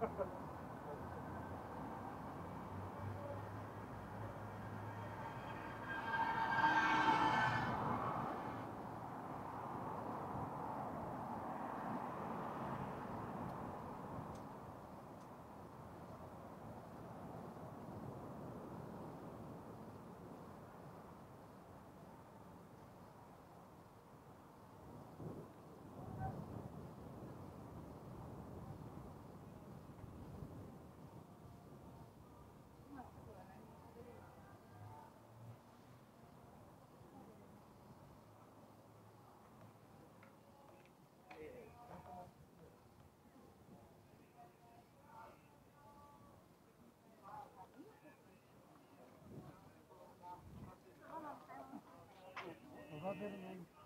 Ha ha ha. I'll give it